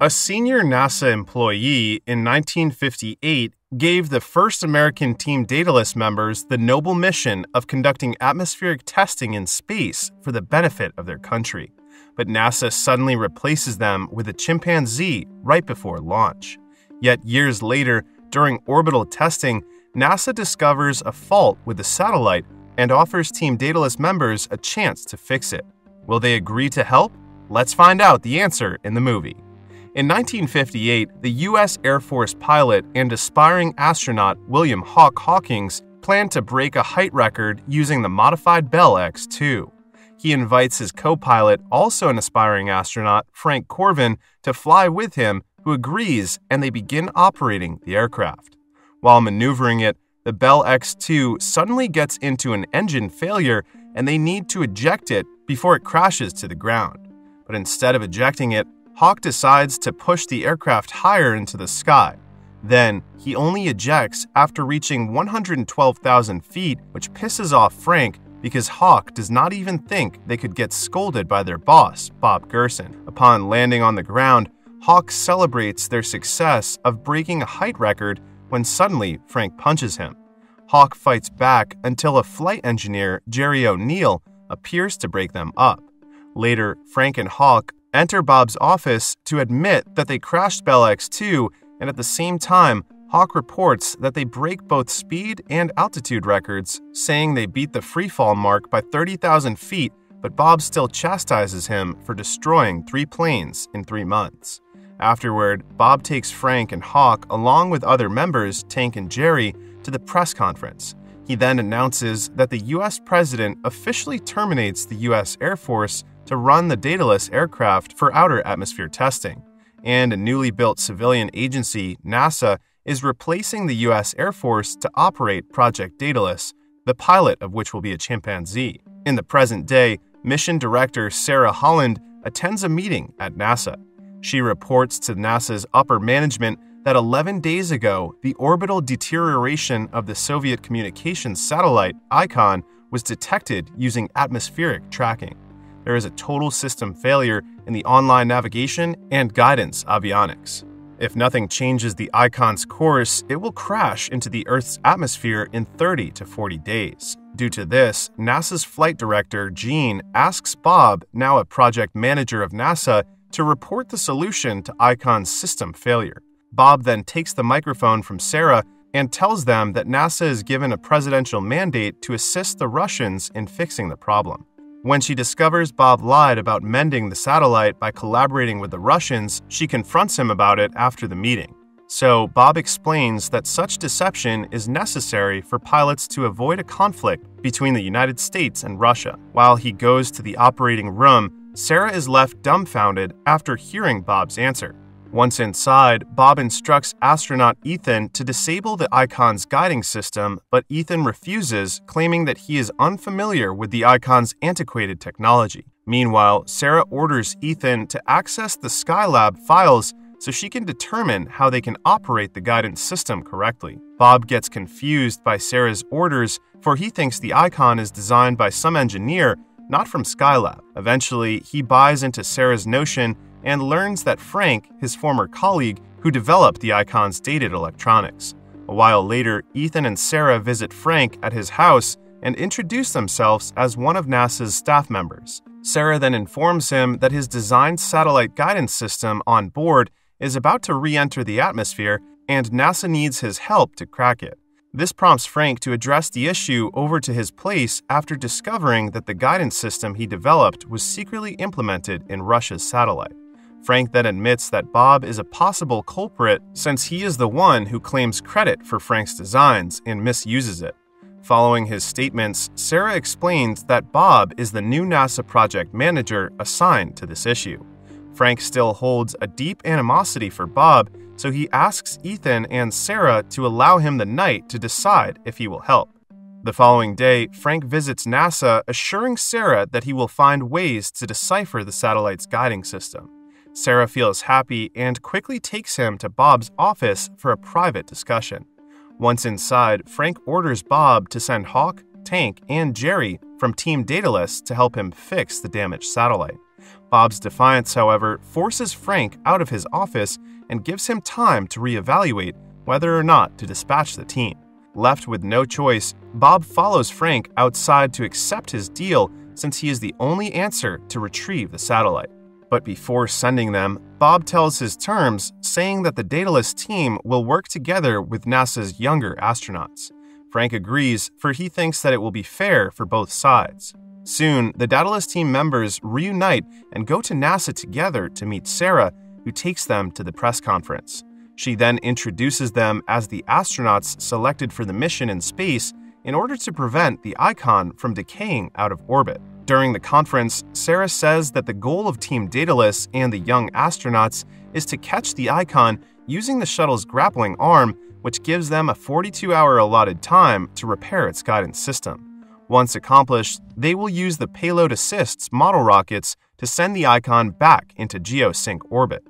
A senior NASA employee in 1958 gave the first American Team Daedalus members the noble mission of conducting atmospheric testing in space for the benefit of their country. But NASA suddenly replaces them with a chimpanzee right before launch. Yet years later, during orbital testing, NASA discovers a fault with the satellite and offers Team Daedalus members a chance to fix it. Will they agree to help? Let's find out the answer in the movie. In 1958, the U.S. Air Force pilot and aspiring astronaut William Hawk Hawkins planned to break a height record using the modified Bell X 2. He invites his co pilot, also an aspiring astronaut, Frank Corvin, to fly with him, who agrees, and they begin operating the aircraft. While maneuvering it, the Bell X 2 suddenly gets into an engine failure and they need to eject it before it crashes to the ground. But instead of ejecting it, Hawk decides to push the aircraft higher into the sky. Then, he only ejects after reaching 112,000 feet, which pisses off Frank because Hawk does not even think they could get scolded by their boss, Bob Gerson. Upon landing on the ground, Hawk celebrates their success of breaking a height record when suddenly Frank punches him. Hawk fights back until a flight engineer, Jerry O'Neill, appears to break them up. Later, Frank and Hawk enter Bob's office to admit that they crashed Bell X2, and at the same time, Hawk reports that they break both speed and altitude records, saying they beat the freefall mark by 30,000 feet, but Bob still chastises him for destroying three planes in three months. Afterward, Bob takes Frank and Hawk, along with other members, Tank and Jerry, to the press conference. He then announces that the U.S. president officially terminates the U.S. Air Force to run the Daedalus aircraft for outer atmosphere testing, and a newly built civilian agency, NASA, is replacing the U.S. Air Force to operate Project Daedalus, the pilot of which will be a chimpanzee. In the present day, mission director Sarah Holland attends a meeting at NASA. She reports to NASA's upper management that 11 days ago, the orbital deterioration of the Soviet communications satellite, ICON, was detected using atmospheric tracking there is a total system failure in the online navigation and guidance avionics. If nothing changes the icon's course, it will crash into the Earth's atmosphere in 30 to 40 days. Due to this, NASA's flight director, Gene, asks Bob, now a project manager of NASA, to report the solution to icon's system failure. Bob then takes the microphone from Sarah and tells them that NASA is given a presidential mandate to assist the Russians in fixing the problem. When she discovers Bob lied about mending the satellite by collaborating with the Russians, she confronts him about it after the meeting. So, Bob explains that such deception is necessary for pilots to avoid a conflict between the United States and Russia. While he goes to the operating room, Sarah is left dumbfounded after hearing Bob's answer. Once inside, Bob instructs astronaut Ethan to disable the Icon's guiding system, but Ethan refuses, claiming that he is unfamiliar with the Icon's antiquated technology. Meanwhile, Sarah orders Ethan to access the Skylab files so she can determine how they can operate the guidance system correctly. Bob gets confused by Sarah's orders, for he thinks the icon is designed by some engineer, not from Skylab. Eventually, he buys into Sarah's notion and learns that Frank, his former colleague, who developed the icon's dated electronics. A while later, Ethan and Sarah visit Frank at his house and introduce themselves as one of NASA's staff members. Sarah then informs him that his designed satellite guidance system on board is about to re enter the atmosphere and NASA needs his help to crack it. This prompts Frank to address the issue over to his place after discovering that the guidance system he developed was secretly implemented in Russia's satellite. Frank then admits that Bob is a possible culprit since he is the one who claims credit for Frank's designs and misuses it. Following his statements, Sarah explains that Bob is the new NASA project manager assigned to this issue. Frank still holds a deep animosity for Bob, so he asks Ethan and Sarah to allow him the night to decide if he will help. The following day, Frank visits NASA, assuring Sarah that he will find ways to decipher the satellite's guiding system. Sarah feels happy and quickly takes him to Bob's office for a private discussion. Once inside, Frank orders Bob to send Hawk, Tank, and Jerry from Team Daedalus to help him fix the damaged satellite. Bob's defiance, however, forces Frank out of his office and gives him time to reevaluate whether or not to dispatch the team. Left with no choice, Bob follows Frank outside to accept his deal since he is the only answer to retrieve the satellite. But before sending them, Bob tells his terms, saying that the Daedalus team will work together with NASA's younger astronauts. Frank agrees, for he thinks that it will be fair for both sides. Soon, the Daedalus team members reunite and go to NASA together to meet Sarah, who takes them to the press conference. She then introduces them as the astronauts selected for the mission in space in order to prevent the icon from decaying out of orbit. During the conference, Sarah says that the goal of Team Daedalus and the young astronauts is to catch the icon using the shuttle's grappling arm, which gives them a 42 hour allotted time to repair its guidance system. Once accomplished, they will use the Payload Assists model rockets to send the icon back into geosync orbit.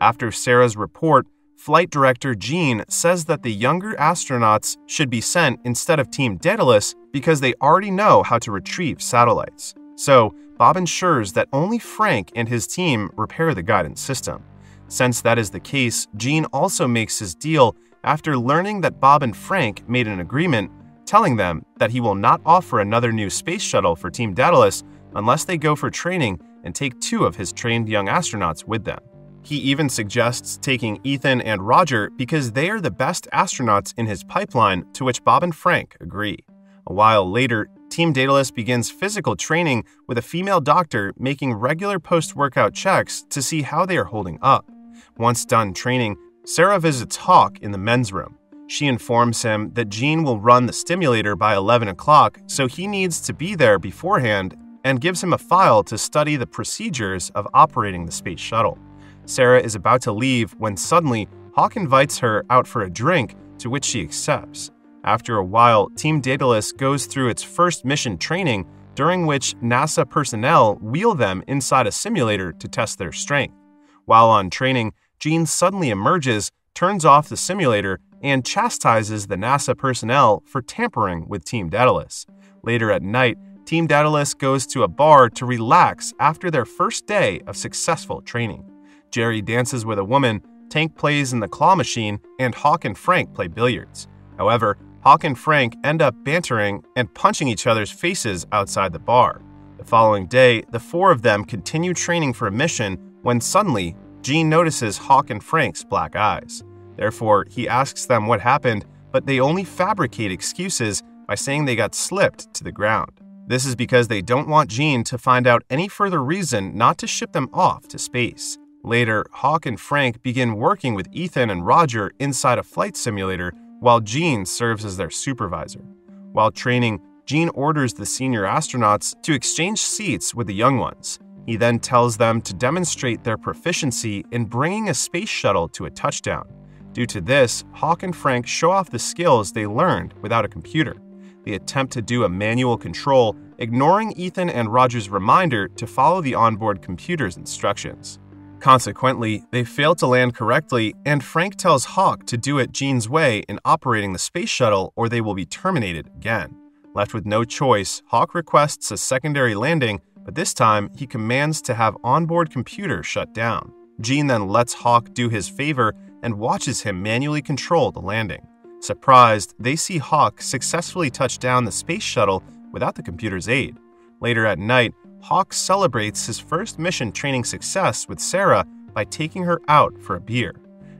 After Sarah's report, Flight Director Gene says that the younger astronauts should be sent instead of Team Daedalus because they already know how to retrieve satellites. So, Bob ensures that only Frank and his team repair the guidance system. Since that is the case, Gene also makes his deal after learning that Bob and Frank made an agreement telling them that he will not offer another new space shuttle for Team Daedalus unless they go for training and take two of his trained young astronauts with them. He even suggests taking Ethan and Roger because they are the best astronauts in his pipeline, to which Bob and Frank agree. A while later, Team Daedalus begins physical training with a female doctor making regular post workout checks to see how they are holding up. Once done training, Sarah visits Hawk in the men's room. She informs him that Gene will run the stimulator by 11 o'clock, so he needs to be there beforehand and gives him a file to study the procedures of operating the space shuttle. Sarah is about to leave when suddenly Hawk invites her out for a drink, to which she accepts. After a while, Team Daedalus goes through its first mission training, during which NASA personnel wheel them inside a simulator to test their strength. While on training, Gene suddenly emerges, turns off the simulator, and chastises the NASA personnel for tampering with Team Daedalus. Later at night, Team Daedalus goes to a bar to relax after their first day of successful training. Jerry dances with a woman, Tank plays in the claw machine, and Hawk and Frank play billiards. However, Hawk and Frank end up bantering and punching each other's faces outside the bar. The following day, the four of them continue training for a mission when suddenly, Gene notices Hawk and Frank's black eyes. Therefore, he asks them what happened, but they only fabricate excuses by saying they got slipped to the ground. This is because they don't want Gene to find out any further reason not to ship them off to space. Later, Hawk and Frank begin working with Ethan and Roger inside a flight simulator while Gene serves as their supervisor. While training, Gene orders the senior astronauts to exchange seats with the young ones. He then tells them to demonstrate their proficiency in bringing a space shuttle to a touchdown. Due to this, Hawk and Frank show off the skills they learned without a computer. They attempt to do a manual control, ignoring Ethan and Roger's reminder to follow the onboard computer's instructions. Consequently, they fail to land correctly, and Frank tells Hawk to do it Gene's way in operating the space shuttle or they will be terminated again. Left with no choice, Hawk requests a secondary landing, but this time he commands to have onboard computer shut down. Gene then lets Hawk do his favor and watches him manually control the landing. Surprised, they see Hawk successfully touch down the space shuttle without the computer's aid. Later at night, Hawk celebrates his first mission training success with Sarah by taking her out for a beer.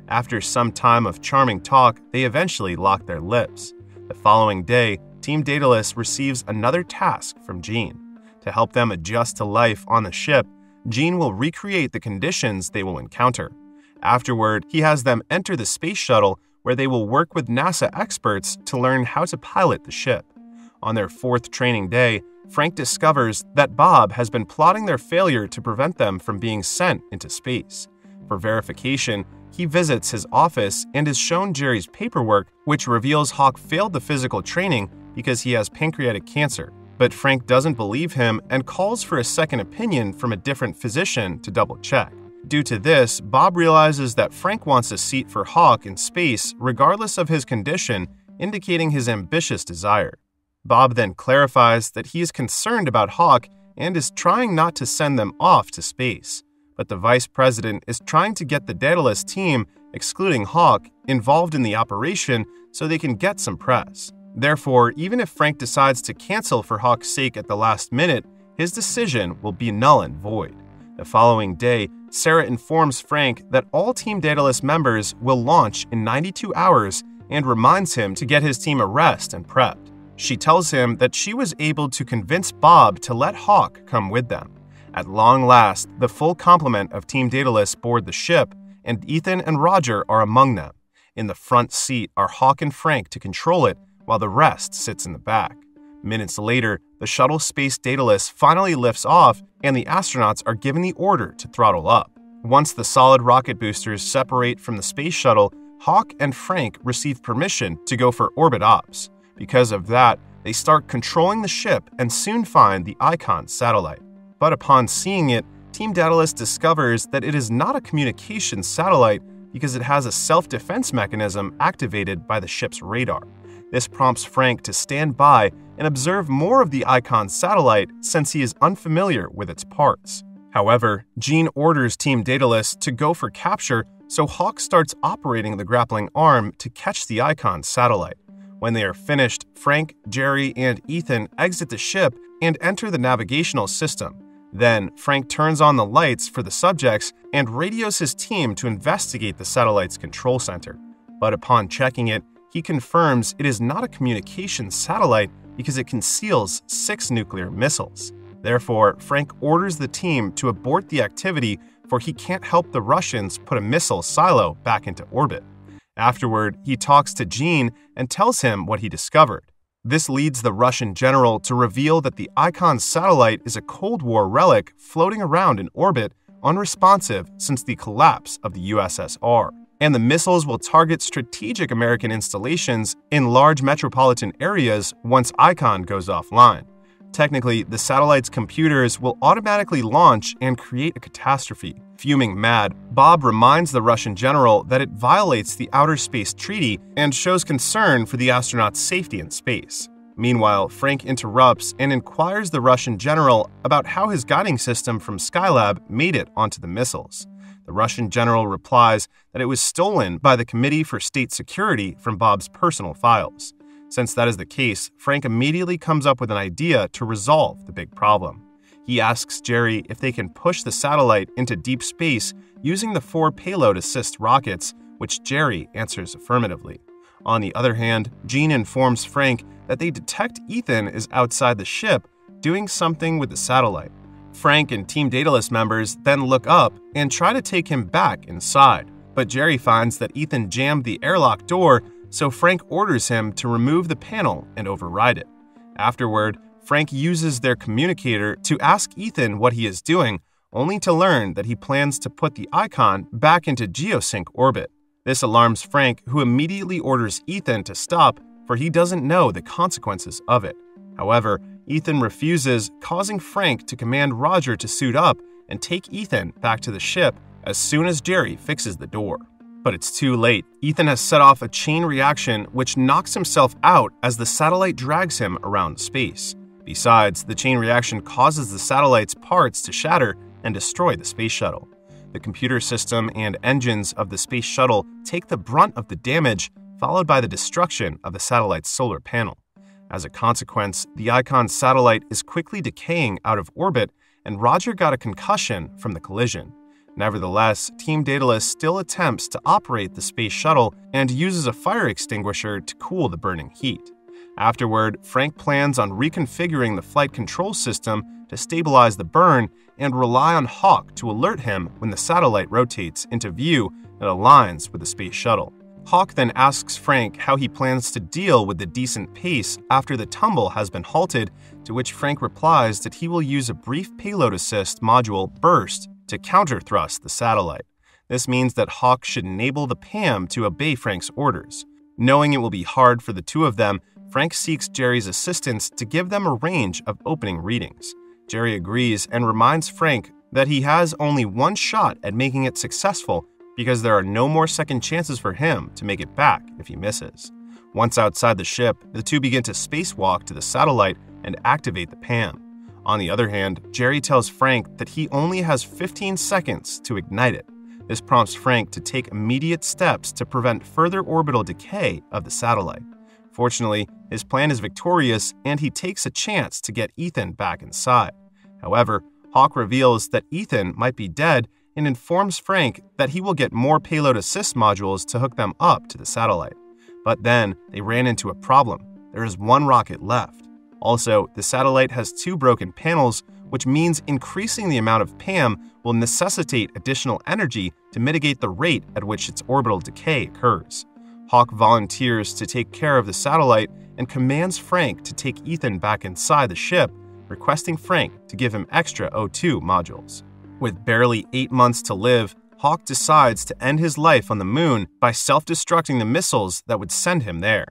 After some time of charming talk, they eventually lock their lips. The following day, Team Daedalus receives another task from Gene. To help them adjust to life on the ship, Gene will recreate the conditions they will encounter. Afterward, he has them enter the space shuttle where they will work with NASA experts to learn how to pilot the ship. On their fourth training day, Frank discovers that Bob has been plotting their failure to prevent them from being sent into space. For verification, he visits his office and is shown Jerry's paperwork, which reveals Hawk failed the physical training because he has pancreatic cancer. But Frank doesn't believe him and calls for a second opinion from a different physician to double check. Due to this, Bob realizes that Frank wants a seat for Hawk in space regardless of his condition, indicating his ambitious desire. Bob then clarifies that he is concerned about Hawk and is trying not to send them off to space. But the vice president is trying to get the Daedalus team, excluding Hawk, involved in the operation so they can get some press. Therefore, even if Frank decides to cancel for Hawk's sake at the last minute, his decision will be null and void. The following day, Sarah informs Frank that all Team Daedalus members will launch in 92 hours and reminds him to get his team a rest and prepped. She tells him that she was able to convince Bob to let Hawk come with them. At long last, the full complement of Team Daedalus board the ship, and Ethan and Roger are among them. In the front seat are Hawk and Frank to control it, while the rest sits in the back. Minutes later, the shuttle Space Daedalus finally lifts off, and the astronauts are given the order to throttle up. Once the solid rocket boosters separate from the space shuttle, Hawk and Frank receive permission to go for orbit ops. Because of that, they start controlling the ship and soon find the Icon satellite. But upon seeing it, Team Daedalus discovers that it is not a communication satellite because it has a self defense mechanism activated by the ship's radar. This prompts Frank to stand by and observe more of the Icon satellite since he is unfamiliar with its parts. However, Gene orders Team Daedalus to go for capture, so Hawk starts operating the grappling arm to catch the Icon satellite. When they are finished, Frank, Jerry, and Ethan exit the ship and enter the navigational system. Then, Frank turns on the lights for the subjects and radios his team to investigate the satellite's control center. But upon checking it, he confirms it is not a communications satellite because it conceals six nuclear missiles. Therefore, Frank orders the team to abort the activity, for he can't help the Russians put a missile silo back into orbit. Afterward, he talks to Gene and tells him what he discovered. This leads the Russian general to reveal that the Icon satellite is a Cold War relic floating around in orbit, unresponsive since the collapse of the USSR and the missiles will target strategic American installations in large metropolitan areas once ICON goes offline. Technically, the satellite's computers will automatically launch and create a catastrophe. Fuming mad, Bob reminds the Russian general that it violates the Outer Space Treaty and shows concern for the astronauts' safety in space. Meanwhile, Frank interrupts and inquires the Russian general about how his guiding system from Skylab made it onto the missiles. The Russian general replies that it was stolen by the Committee for State Security from Bob's personal files. Since that is the case, Frank immediately comes up with an idea to resolve the big problem. He asks Jerry if they can push the satellite into deep space using the four payload assist rockets, which Jerry answers affirmatively. On the other hand, Gene informs Frank that they detect Ethan is outside the ship doing something with the satellite. Frank and Team Daedalus members then look up and try to take him back inside, but Jerry finds that Ethan jammed the airlock door, so Frank orders him to remove the panel and override it. Afterward, Frank uses their communicator to ask Ethan what he is doing, only to learn that he plans to put the icon back into geosync orbit. This alarms Frank, who immediately orders Ethan to stop, for he doesn't know the consequences of it. However, Ethan refuses, causing Frank to command Roger to suit up and take Ethan back to the ship as soon as Jerry fixes the door. But it's too late. Ethan has set off a chain reaction which knocks himself out as the satellite drags him around space. Besides, the chain reaction causes the satellite's parts to shatter and destroy the space shuttle. The computer system and engines of the space shuttle take the brunt of the damage, followed by the destruction of the satellite's solar panel. As a consequence, the Icon satellite is quickly decaying out of orbit, and Roger got a concussion from the collision. Nevertheless, Team Daedalus still attempts to operate the space shuttle and uses a fire extinguisher to cool the burning heat. Afterward, Frank plans on reconfiguring the flight control system to stabilize the burn and rely on Hawk to alert him when the satellite rotates into view and aligns with the space shuttle. Hawk then asks Frank how he plans to deal with the decent pace after the tumble has been halted, to which Frank replies that he will use a brief payload assist module burst to counterthrust the satellite. This means that Hawk should enable the PAM to obey Frank's orders. Knowing it will be hard for the two of them, Frank seeks Jerry's assistance to give them a range of opening readings. Jerry agrees and reminds Frank that he has only one shot at making it successful because there are no more second chances for him to make it back if he misses. Once outside the ship, the two begin to spacewalk to the satellite and activate the PAM. On the other hand, Jerry tells Frank that he only has 15 seconds to ignite it. This prompts Frank to take immediate steps to prevent further orbital decay of the satellite. Fortunately, his plan is victorious and he takes a chance to get Ethan back inside. However, Hawk reveals that Ethan might be dead and informs Frank that he will get more payload assist modules to hook them up to the satellite. But then they ran into a problem. There is one rocket left. Also, the satellite has two broken panels, which means increasing the amount of PAM will necessitate additional energy to mitigate the rate at which its orbital decay occurs. Hawk volunteers to take care of the satellite and commands Frank to take Ethan back inside the ship, requesting Frank to give him extra O2 modules. With barely eight months to live, Hawk decides to end his life on the moon by self destructing the missiles that would send him there.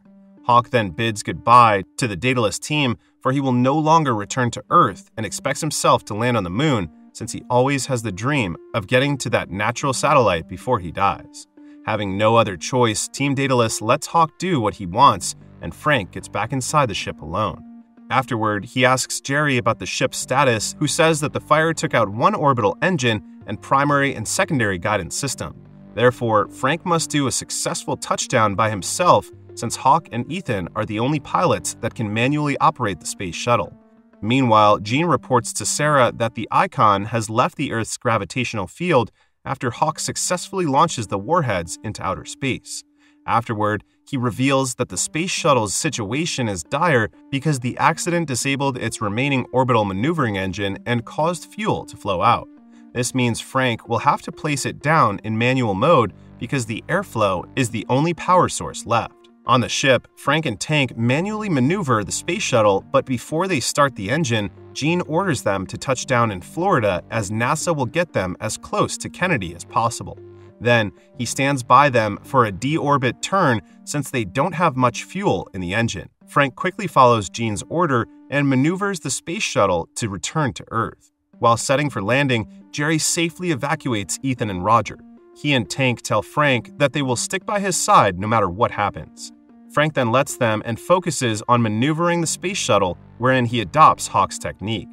Hawk then bids goodbye to the Daedalus team, for he will no longer return to Earth and expects himself to land on the moon since he always has the dream of getting to that natural satellite before he dies. Having no other choice, Team Daedalus lets Hawk do what he wants, and Frank gets back inside the ship alone. Afterward, he asks Jerry about the ship's status, who says that the fire took out one orbital engine and primary and secondary guidance system. Therefore, Frank must do a successful touchdown by himself since Hawk and Ethan are the only pilots that can manually operate the space shuttle. Meanwhile, Gene reports to Sarah that the Icon has left the Earth's gravitational field after Hawk successfully launches the warheads into outer space. Afterward, he reveals that the space shuttle's situation is dire because the accident disabled its remaining orbital maneuvering engine and caused fuel to flow out. This means Frank will have to place it down in manual mode because the airflow is the only power source left. On the ship, Frank and Tank manually maneuver the space shuttle, but before they start the engine, Gene orders them to touch down in Florida as NASA will get them as close to Kennedy as possible. Then, he stands by them for a deorbit turn since they don't have much fuel in the engine. Frank quickly follows Gene's order and maneuvers the space shuttle to return to Earth. While setting for landing, Jerry safely evacuates Ethan and Roger. He and Tank tell Frank that they will stick by his side no matter what happens. Frank then lets them and focuses on maneuvering the space shuttle, wherein he adopts Hawk's technique.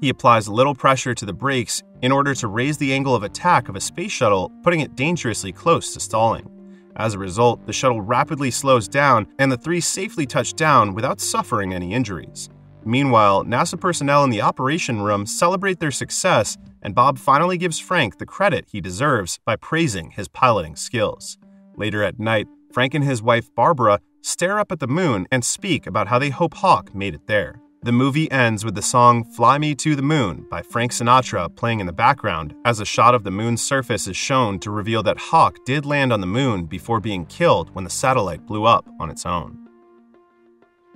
He applies little pressure to the brakes in order to raise the angle of attack of a space shuttle, putting it dangerously close to stalling. As a result, the shuttle rapidly slows down and the three safely touch down without suffering any injuries. Meanwhile, NASA personnel in the operation room celebrate their success, and Bob finally gives Frank the credit he deserves by praising his piloting skills. Later at night, Frank and his wife Barbara stare up at the moon and speak about how they hope Hawk made it there. The movie ends with the song Fly Me to the Moon by Frank Sinatra playing in the background as a shot of the moon's surface is shown to reveal that Hawk did land on the moon before being killed when the satellite blew up on its own.